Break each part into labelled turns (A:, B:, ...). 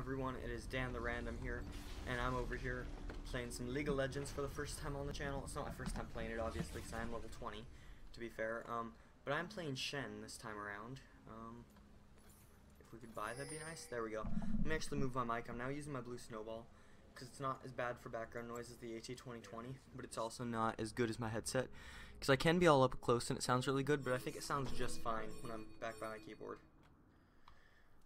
A: everyone? It is Dan the Random here, and I'm over here playing some League of Legends for the first time on the channel. It's not my first time playing it, obviously, because I am level 20, to be fair. Um, but I'm playing Shen this time around. Um, if we could buy, that'd be nice. There we go. Let me actually move my mic. I'm now using my blue snowball, because it's not as bad for background noise as the AT2020, but it's also not as good as my headset, because I can be all up close and it sounds really good, but I think it sounds just fine when I'm back by my keyboard.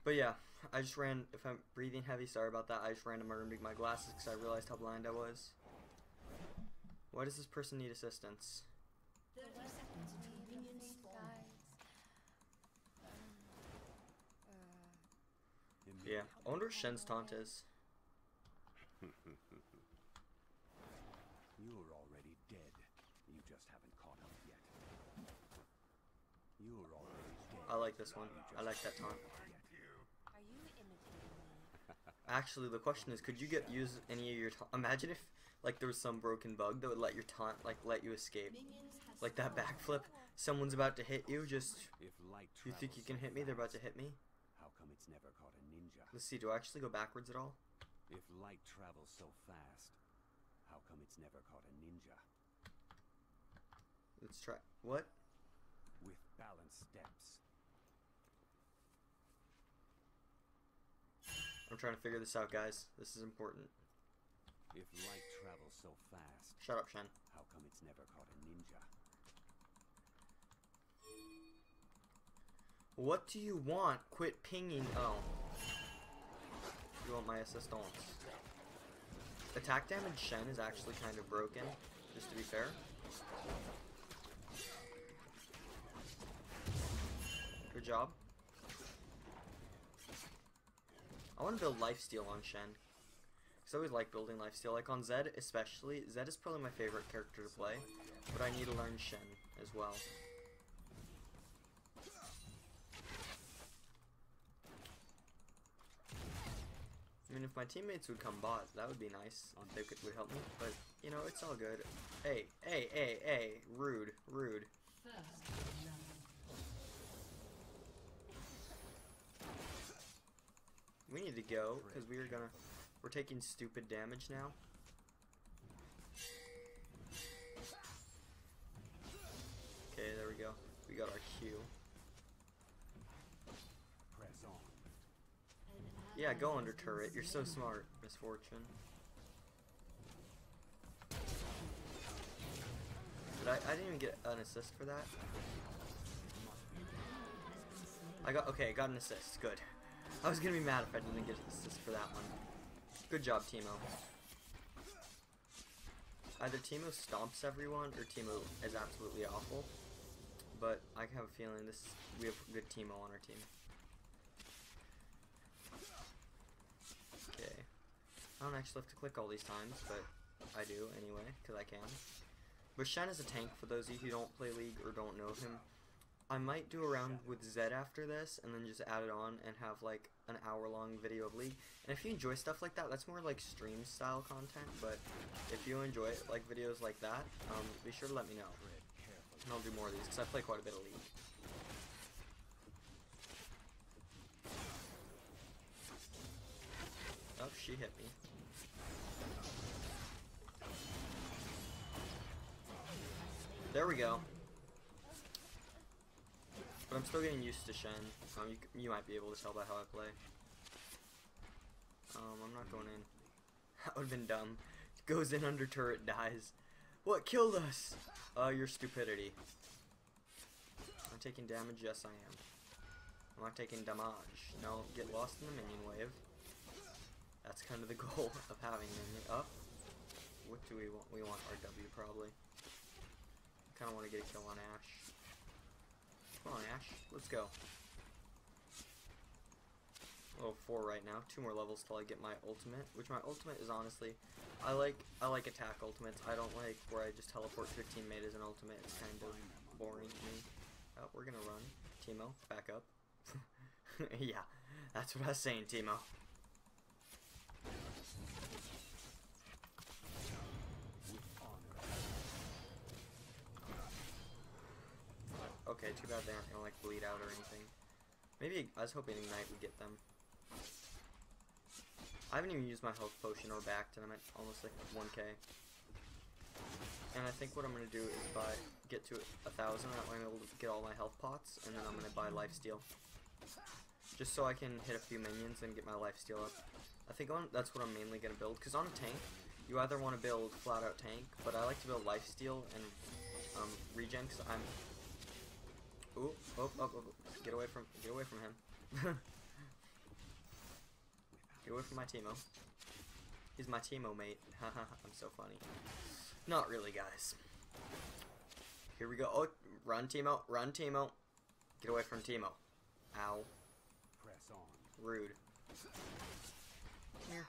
A: But yeah, I just ran, if I'm breathing heavy, sorry about that, I just ran to my room to get my glasses because I realized how blind I was. Why does this person need assistance? Yeah, I wonder what Shen's taunt is.
B: You're already dead. You just haven't caught up yet. You're already dead.
A: I like this one. I like that taunt.
C: Are you imitating me?
A: Actually, the question is, could you get use any of your ta- Imagine if, like, there was some broken bug that would let your taunt, like, let you escape. Like that backflip. Someone's about to hit you, just,
B: If light
A: you think you can hit me? They're about to hit me?
B: How come it's never caught a ninja?
A: Let's see, do I actually go backwards at all?
B: If light travels so fast, how come it's never caught a ninja?
A: Let's try. What?
B: With balanced steps.
A: I'm trying to figure this out, guys. This is important.
B: If light travels so fast,
A: Shut up, Shen.
B: how come it's never caught a ninja?
A: What do you want? Quit pinging. Oh. You want my assistance. Attack damage Shen is actually kind of broken, just to be fair. Good job. I want to build lifesteal on Shen. Because I always like building lifesteal. Like on Zed especially. Zed is probably my favorite character to play. But I need to learn Shen as well. I mean, if my teammates would come bot, that would be nice. They could would help me, but you know, it's all good. Hey, hey, hey, hey, rude, rude. We need to go because we are gonna. We're taking stupid damage now. Okay, there we go. We got our Q.
B: Press on.
A: Yeah, go under turret. You're so smart, Miss Fortune. But I, I didn't even get an assist for that. I got okay, I got an assist. Good. I was gonna be mad if I didn't get assist for that one. Good job, Teemo. Either Teemo stomps everyone or Teemo is absolutely awful. But I have a feeling this we have good Teemo on our team. Okay. I don't actually have to click all these times, but I do anyway, because I can. But Shen is a tank for those of you who don't play League or don't know him. I might do a round with Zed after this, and then just add it on and have like an hour long video of League. And if you enjoy stuff like that, that's more like stream style content, but if you enjoy it, like videos like that, um, be sure to let me know. And I'll do more of these, because I play quite a bit of League. Oh, she hit me. There we go. But I'm still getting used to Shen. You, you might be able to tell by how I play. Um, I'm not going in. That would've been dumb. Goes in under turret, dies. What killed us? Uh, your stupidity. I'm taking damage? Yes, I am. I'm not taking damage. No, get lost in the minion wave. That's kind of the goal of having minion up. What do we want? We want RW probably. Kind of want to get a kill on Ashe. Come on, Ashe. Let's go. Oh, four right now. Two more levels till I get my ultimate. Which my ultimate is honestly, I like I like attack ultimates. I don't like where I just teleport to a teammate as an ultimate. It's kind of boring to me. Oh, we're gonna run. Teemo, back up. yeah, that's what I was saying, Teemo. Okay, too bad they aren't gonna like bleed out or anything. Maybe I was hoping Ignite would get them. I haven't even used my health potion or backed, and I'm at almost like 1k. And I think what I'm gonna do is buy get to a thousand. That way I'm able to get all my health pots, and then I'm gonna buy life steal, just so I can hit a few minions and get my life steal up. I think on, that's what I'm mainly gonna build. Cause on a tank, you either want to build flat out tank, but I like to build life steal and um, regen. Cause I'm Ooh, oh, oh, oh, get away from, get away from him. get away from my Teemo. He's my Teemo mate. Haha, I'm so funny. Not really, guys. Here we go. Oh, run, Teemo. Run, Teemo. Get away from Teemo. Ow.
B: Press on.
A: Rude. Come here.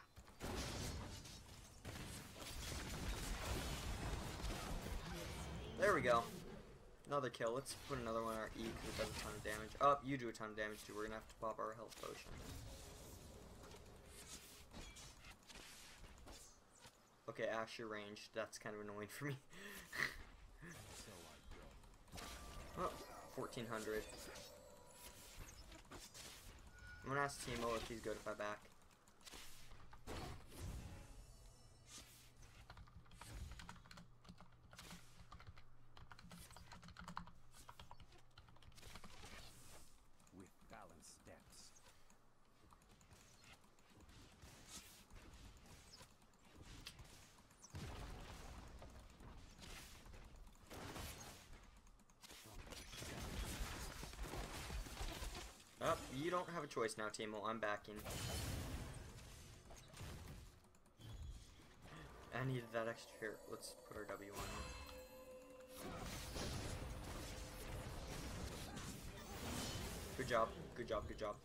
A: There we go. Another kill. Let's put another one on our E because it does a ton of damage. Oh, you do a ton of damage too. We're gonna have to pop our health potion. Okay, Ashe, you're ranged. That's kind of annoying for me. Oh, 1400. I'm gonna ask Teemo if he's good if I back.
B: With balanced steps.
A: Oh, you don't have a choice now, Teemo. I'm backing. I needed that extra here. Let's put our W on. Good job. Good job. Good job.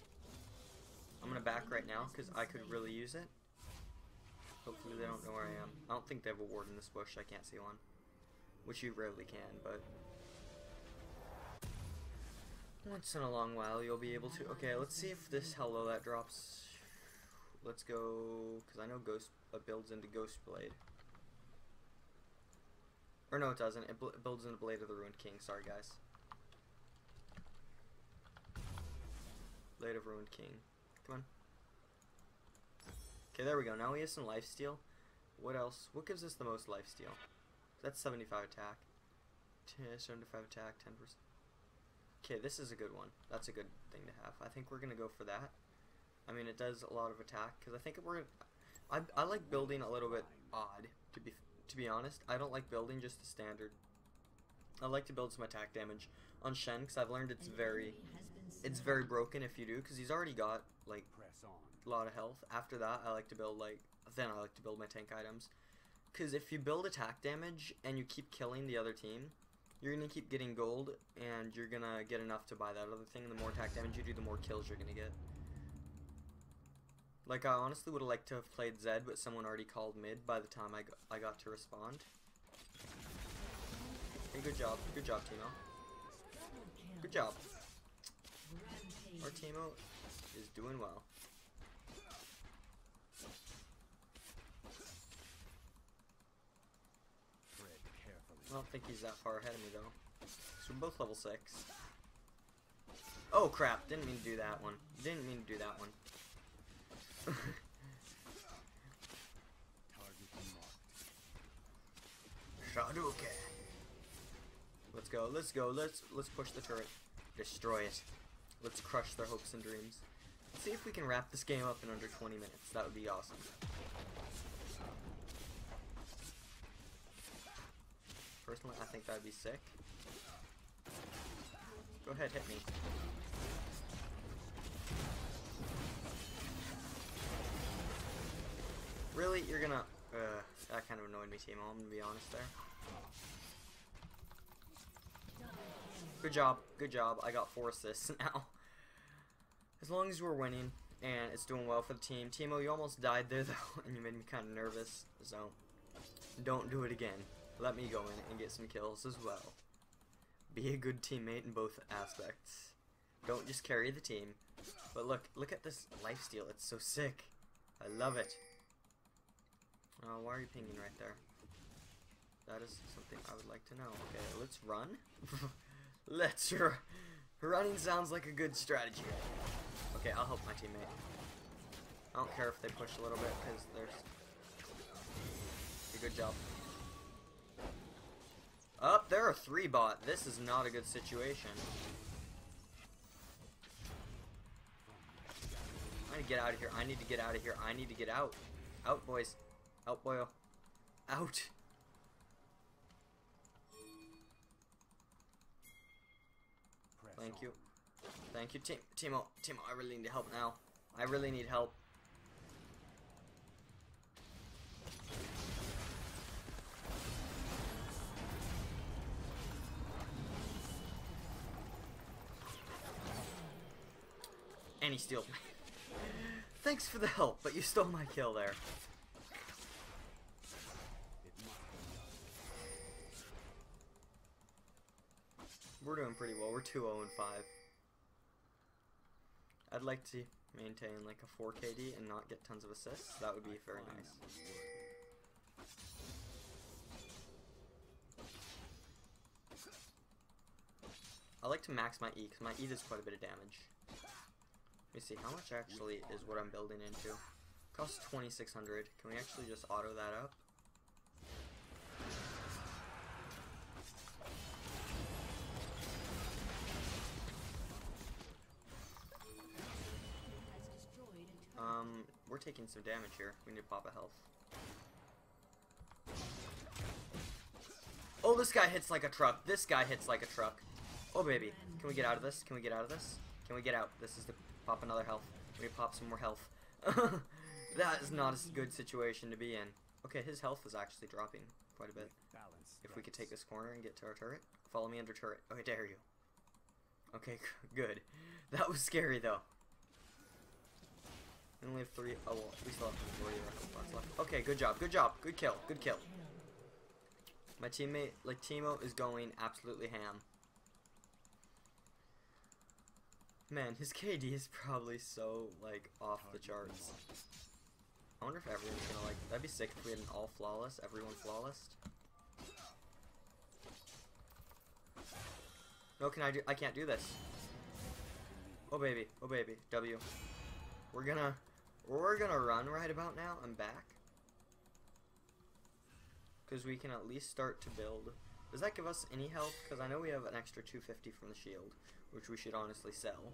A: I'm gonna back right now because I could really use it. Hopefully they don't know where I am. I don't think they have a ward in this bush. I can't see one. Which you rarely can, but... Once in a long while you'll be able to. Okay, let's see if this hello that drops. Let's go, because I know Ghost uh, builds into Ghost Blade. Or no, it doesn't. It, it builds into Blade of the Ruined King. Sorry, guys. Blade of Ruined King. Come on. Okay, there we go. Now we have some life steal. What else? What gives us the most life steal? That's 75 attack. 75 attack, 10%. Okay, this is a good one. That's a good thing to have. I think we're gonna go for that. I mean, it does a lot of attack because I think we're. I I like building a little bit odd to be to be honest. I don't like building just the standard. I like to build some attack damage on Shen because I've learned it's very it's very broken if you do because he's already got like a lot of health. After that, I like to build like then I like to build my tank items. Cause if you build attack damage and you keep killing the other team, you're gonna keep getting gold and you're gonna get enough to buy that other thing. And the more attack damage you do, the more kills you're gonna get. Like I honestly would have liked to have played Zed, but someone already called mid by the time I got, I got to respond. Hey, good job, good job, Teemo. Good job. Our Teemo is doing well. I don't think he's that far ahead of me though. So we're both level 6. Oh crap, didn't mean to do that one. Didn't mean to do that one. Shadouken. Let's go, let's go, let's let's push the turret. Destroy it. Let's crush their hopes and dreams. Let's see if we can wrap this game up in under 20 minutes. That would be awesome. Personally, I think that'd be sick. Go ahead, hit me. Really? You're gonna... Uh, that kind of annoyed me, Teemo. I'm gonna be honest there. Good job. Good job. I got four assists now. As long as we're winning and it's doing well for the team. Teemo, you almost died there though, and you made me kind of nervous. So, don't do it again. Let me go in and get some kills as well. Be a good teammate in both aspects. Don't just carry the team. But look, look at this lifesteal. It's so sick. I love it. Oh, why are you pinging right there? That is something I would like to know. Okay, let's run. let's run. Running sounds like a good strategy. Okay, I'll help my teammate. I don't care if they push a little bit because there's good job. Are three bot. This is not a good situation. I need to get out of here. I need to get out of here. I need to get out. Out, boys. Out, boyo. Out.
B: Press
A: Thank
B: on.
A: you. Thank you, Tim Teemo. Teemo, I really need help now. I really need help. Me. Thanks for the help, but you stole my kill there. We're doing pretty well. We're 2 0 and 5. I'd like to maintain like a 4 KD and not get tons of assists. That would be very nice. I like to max my E because my E does quite a bit of damage. Let me see, how much actually is what I'm building into? Costs 2600 Can we actually just auto that up? Um, we're taking some damage here. We need to pop a health. Oh, this guy hits like a truck. This guy hits like a truck. Oh, baby. Can we get out of this? Can we get out of this? Can we get out? This is to pop another health. We need to pop some more health. that is not a good situation to be in. Okay, his health is actually dropping quite a bit. If we could take this corner and get to our turret. Follow me under turret. Okay, dare you. Okay, good. That was scary, though. We only have three. Oh, well, we still have three left. Okay, good job, good job. Good kill, good kill. My teammate, like, Teemo is going absolutely ham. Man, his KD is probably so, like, off the charts. I wonder if everyone's gonna, like, that'd be sick if we had an all flawless, everyone flawless. No, can I do? I can't do this. Oh baby, oh baby, W. We're gonna, we're gonna run right about now. I'm back. Cause we can at least start to build. Does that give us any health? Cause I know we have an extra 250 from the shield, which we should honestly sell.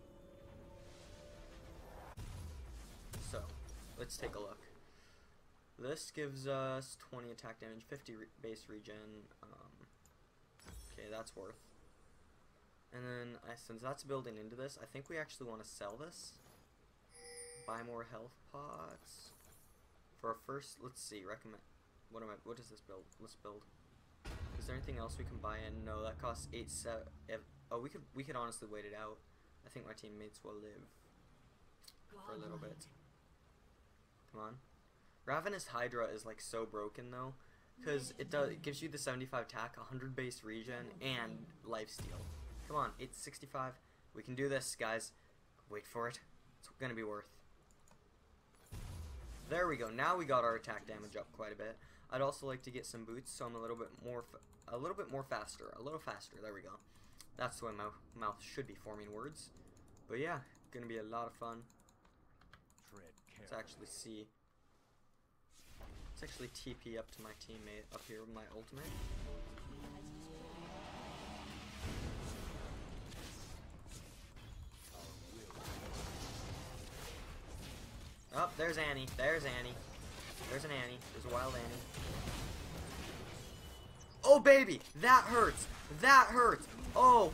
A: So, let's take a look. This gives us 20 attack damage, 50 re base regen. Um, okay, that's worth. And then, since that's building into this, I think we actually want to sell this. Buy more health pots. For our first, let's see, recommend. What am I? What does this build? Let's build. Is there anything else we can buy in? No, that costs eight seven. Oh, we could we could honestly wait it out. I think my teammates will live for a little bit. Come on. Ravenous Hydra is like so broken though, because it does it gives you the 75 attack, 100 base regen, and life steal. Come on, 865. We can do this, guys. Wait for it. It's gonna be worth. There we go. Now we got our attack damage up quite a bit. I'd also like to get some boots, so I'm a little bit more, a little bit more faster, a little faster. There we go. That's the way my mouth should be forming words. But yeah, gonna be a lot of fun. Let's actually see. Let's actually TP up to my teammate up here with my ultimate. Oh, there's Annie. There's Annie. There's an Annie. There's a wild Annie. Oh, baby! That hurts! That hurts! Oh!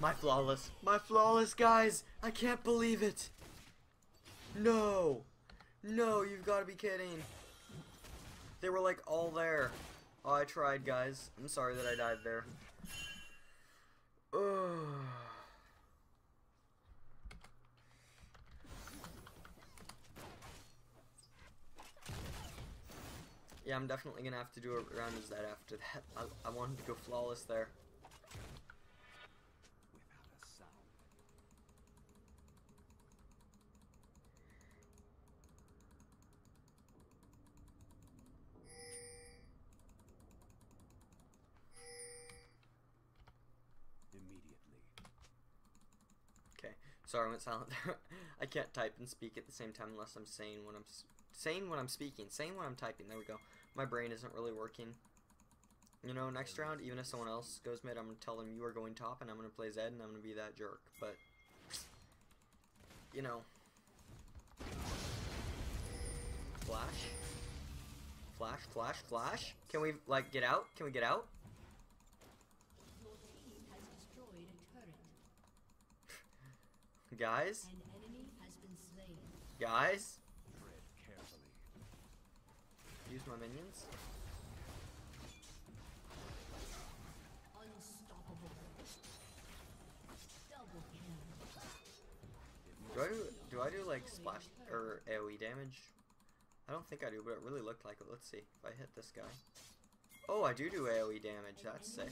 A: My flawless. My flawless, guys! I can't believe it! No! No, you've got to be kidding. They were like all there. Oh, I tried, guys. I'm sorry that I died there. Ugh. Yeah, I'm definitely gonna have to do a round as that after that. I, I wanted to go flawless there. Went silent there. I can't type and speak at the same time unless I'm saying what I'm saying what I'm speaking, saying what I'm typing. There we go. My brain isn't really working. You know, next round, even if someone else goes mid, I'm gonna tell them you are going top, and I'm gonna play Zed, and I'm gonna be that jerk. But you know, flash, flash, flash, flash. Can we like get out? Can we get out?
D: Your team has destroyed a turret.
A: Guys,
D: An enemy has been slain.
A: guys,
B: Tread carefully.
A: use my minions.
D: Unstoppable. Double kill.
A: Do I do do I do like splash or AOE damage? I don't think I do, but it really looked like it. Let's see if I hit this guy. Oh, I do do AOE damage. That's sick.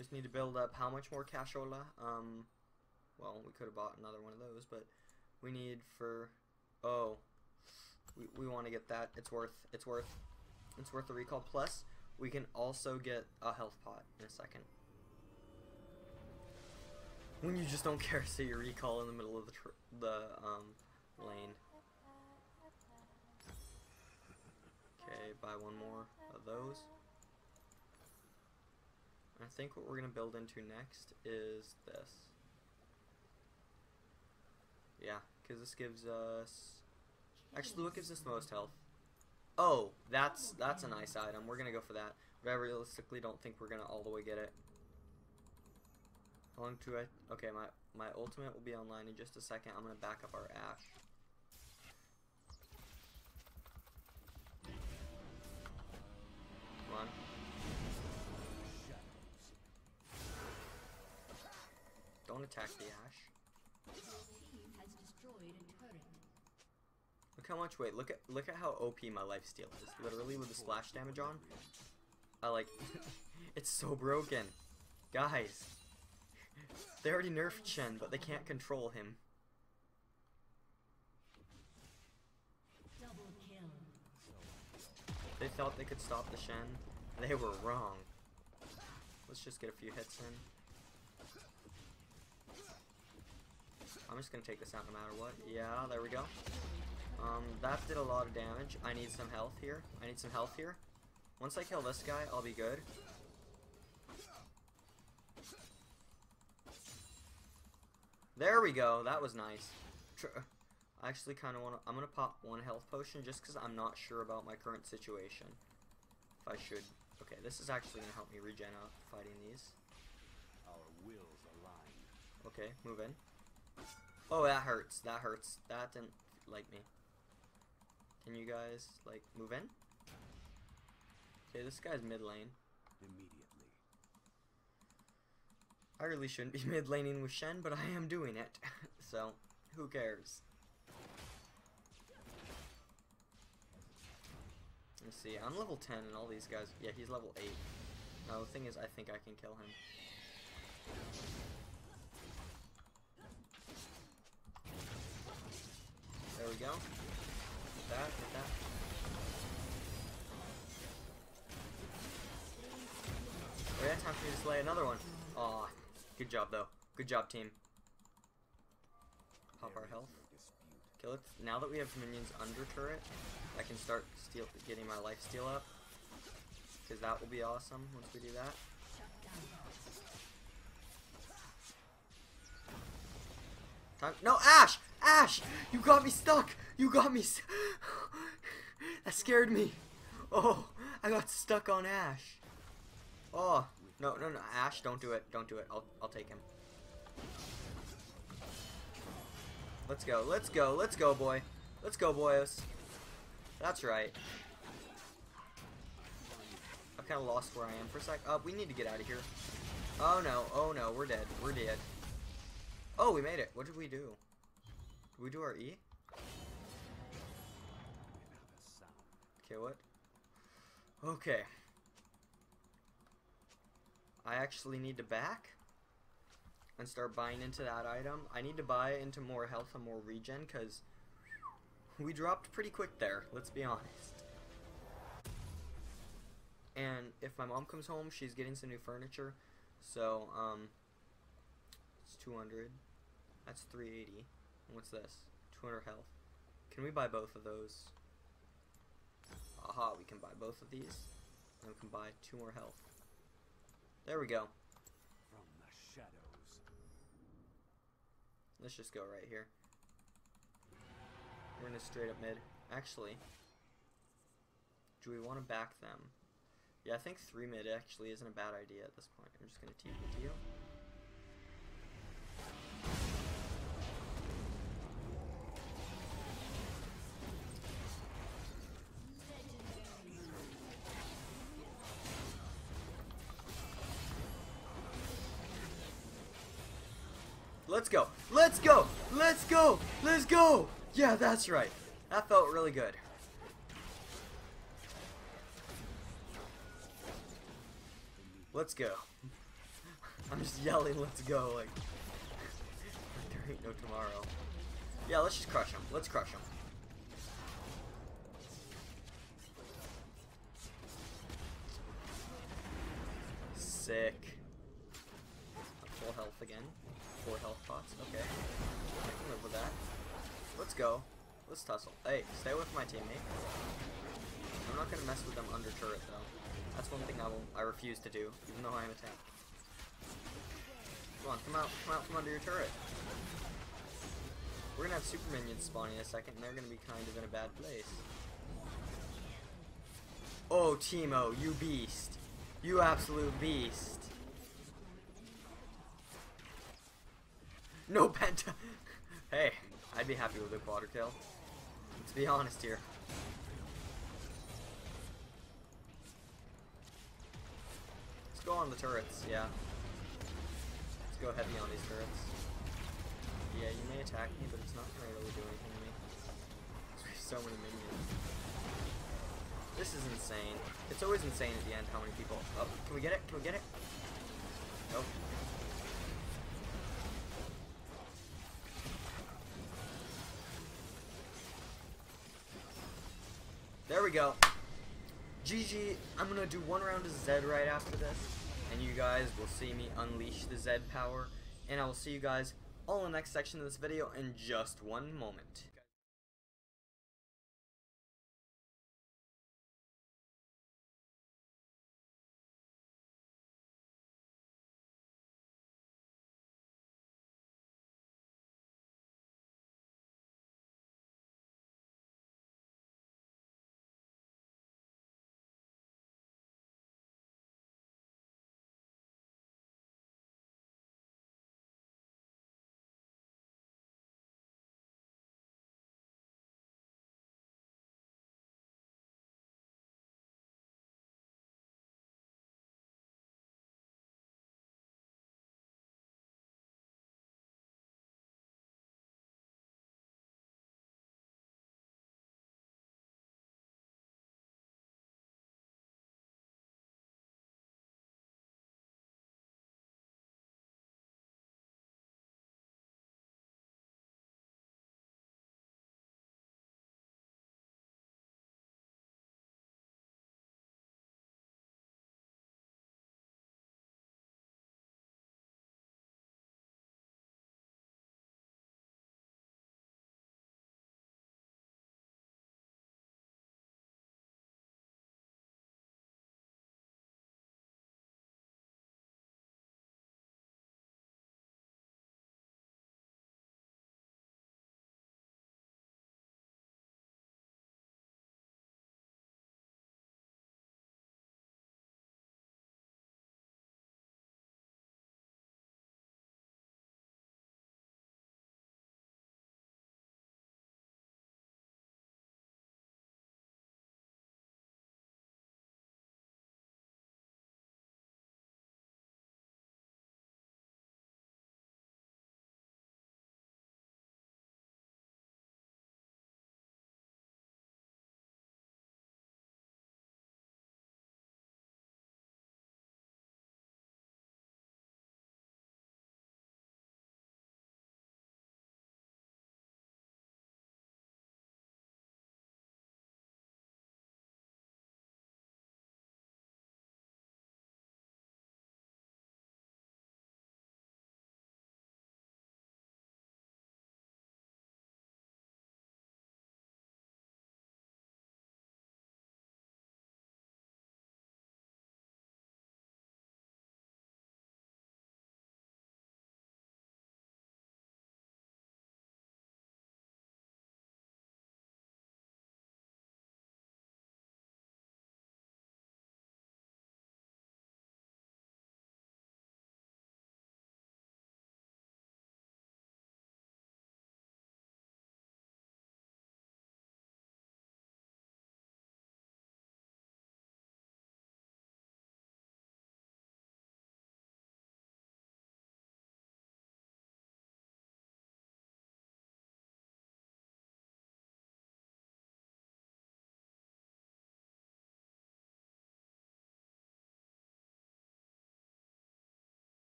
A: We just need to build up how much more cashola? Um, well, we could have bought another one of those, but we need for oh, we we want to get that. It's worth it's worth it's worth the recall. Plus, we can also get a health pot in a second. When you just don't care to say your recall in the middle of the the um lane. Okay, buy one more of those. I think what we're gonna build into next is this. Yeah, because this gives us. Actually, what gives us the most health? Oh, that's that's a nice item. We're gonna go for that. But I realistically don't think we're gonna all the way get it. How long do I? Okay, my my ultimate will be online in just a second. I'm gonna back up our Ashe. Come on. Don't attack the
D: Ashe.
A: Look how much weight. Look at look at how OP my life steal is. Literally with the splash damage on. I like it's so broken. Guys. They already nerfed Shen, but they can't control him. They thought they could stop the Shen. They were wrong. Let's just get a few hits in. I'm just gonna take this out no matter what. Yeah, there we go. Um, that did a lot of damage. I need some health here. I need some health here. Once I kill this guy, I'll be good. There we go. That was nice. Tr- I actually kind of want to. I'm gonna pop one health potion just because I'm not sure about my current situation. If I should. Okay, this is actually gonna help me regen out fighting these.
B: Our wills align.
A: Okay, move in. Oh, that hurts. That hurts. That didn't like me. Can you guys like move in? Okay, this guy's mid lane.
B: Immediately.
A: I really shouldn't be mid laning with Shen, but I am doing it. so, who cares? Let's see. I'm level 10 and all these guys. Yeah, he's level 8. Now, the thing is, I think I can kill him. There we go. Get that, get that. Yeah, time to slay another one. Aw, good job though. Good job, team. Pop our health. Now that we have minions under turret, I can start steal getting my life steal up. Because that will be awesome once we do that. Time. No, Ashe! Ashe! You got me stuck! You got me. that scared me. Oh, I got stuck on Ashe. Oh, no, no, no, Ashe, don't do it. Don't do it. I'll, I'll take him. Let's go. Let's go. Let's go, boy. Let's go, boys. That's right. I kind of lost where I am for a sec. Uh, we need to get out of here. Oh no. Oh no. We're dead. We're dead. Oh, we made it. What did we do? We do our E? Okay, what? Okay. I actually need to back and start buying into that item. I need to buy into more health and more regen because we dropped pretty quick there, let's be honest. And if my mom comes home, she's getting some new furniture. So, um, It's 200. That's 380. What's this? 200 health. Can we buy both of those? Aha, we can buy both of these. And we can buy two more health. There we go.
B: From the shadows.
A: Let's just go right here. We're in a straight up mid. Actually, do we want to back them? Yeah, I think 3 mid actually isn't a bad idea at this point. I'm just going to TP deal. Let's go. Let's go. Let's go. Let's go. Yeah, that's right. That felt really good. Let's go. I'm just yelling, let's go, like, there ain't no tomorrow. Yeah, let's just crush him. Let's crush him. Sick. Full health again. Okay. I can live with that. Let's go. Let's tussle. Hey, stay with my teammate. I'm not gonna mess with them under turret though. That's one thing I will I refuse to do, even though I am a tank. Come on, come out, come out from under your turret. We're gonna have super minions spawning in a second, and they're gonna be kind of in a bad place. Oh, Teemo, you beast. You absolute beast. No penta. hey, I'd be happy with a quadra kill. Let's be honest here. Let's go on the turrets, yeah. Let's go heavy on these turrets. Yeah, you may attack me, but it's not gonna really do anything to me. There's so many minions. This is insane. It's always insane at the end how many people. Oh, can we get it? Can we get it? Nope. We go. GG. I'm gonna do one round of Zed right after this, and you guys will see me unleash the Zed power. And I will see you guys all in the next section of this video in just one moment.